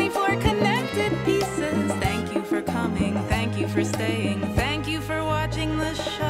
24 connected pieces. Thank you for coming. Thank you for staying. Thank you for watching the show.